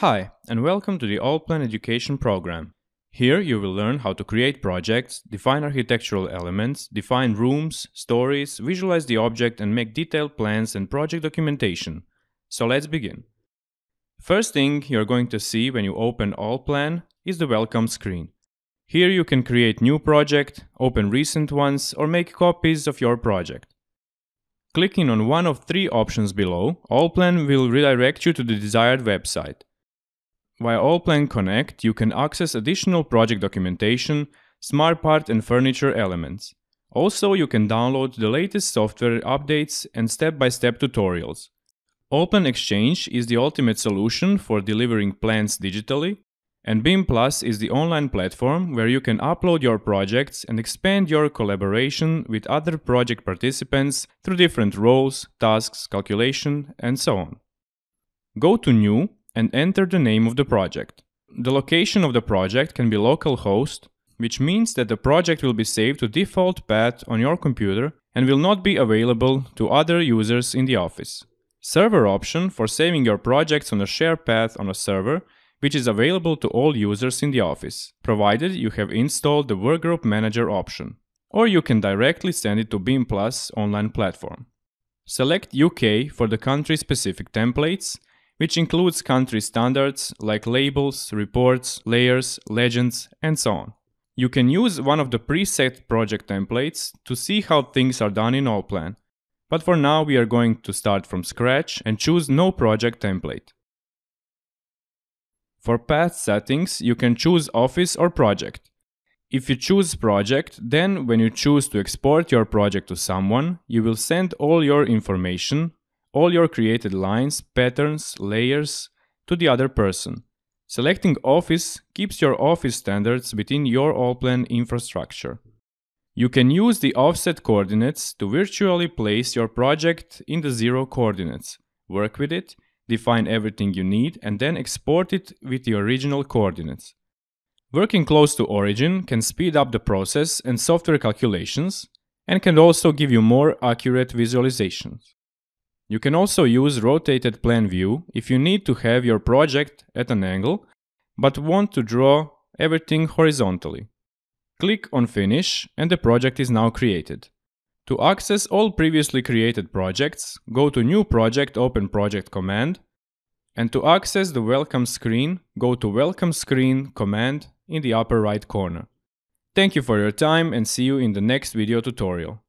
Hi, and welcome to the Allplan Education program. Here you will learn how to create projects, define architectural elements, define rooms, stories, visualize the object and make detailed plans and project documentation. So let's begin. First thing you're going to see when you open Allplan is the welcome screen. Here you can create new project, open recent ones or make copies of your project. Clicking on one of three options below, Allplan will redirect you to the desired website. Via Allplan Connect, you can access additional project documentation, smart part and furniture elements. Also, you can download the latest software updates and step-by-step tutorials. Open Exchange is the ultimate solution for delivering plans digitally, and Bimplus is the online platform where you can upload your projects and expand your collaboration with other project participants through different roles, tasks, calculation, and so on. Go to New and enter the name of the project. The location of the project can be localhost, which means that the project will be saved to default path on your computer and will not be available to other users in the office. Server option for saving your projects on a shared path on a server, which is available to all users in the office, provided you have installed the Workgroup Manager option. Or you can directly send it to Bimplus online platform. Select UK for the country-specific templates which includes country standards like labels, reports, layers, legends, and so on. You can use one of the preset project templates to see how things are done in Allplan. But for now we are going to start from scratch and choose no project template. For path settings, you can choose office or project. If you choose project, then when you choose to export your project to someone, you will send all your information, all your created lines, patterns, layers to the other person. Selecting Office keeps your Office standards within your Allplan infrastructure. You can use the offset coordinates to virtually place your project in the zero coordinates, work with it, define everything you need, and then export it with the original coordinates. Working close to origin can speed up the process and software calculations, and can also give you more accurate visualizations. You can also use rotated plan view if you need to have your project at an angle, but want to draw everything horizontally. Click on Finish and the project is now created. To access all previously created projects, go to New Project Open Project command, and to access the Welcome screen, go to Welcome Screen command in the upper right corner. Thank you for your time and see you in the next video tutorial.